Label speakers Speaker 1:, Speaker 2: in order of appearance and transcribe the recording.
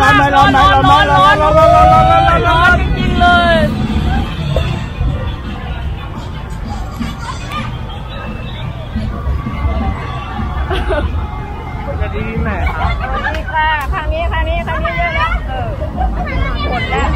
Speaker 1: ร้อนไหมร้อนไหมร้อนร้อนร้อนร้อนร้อนร้อนร้อน
Speaker 2: ร้อนจริงๆเลย
Speaker 1: จะดีไหมครับ
Speaker 2: ดีค่ะทางนี้ทางนี้ทางนี้เยอะแล้วเออหมดแล้ว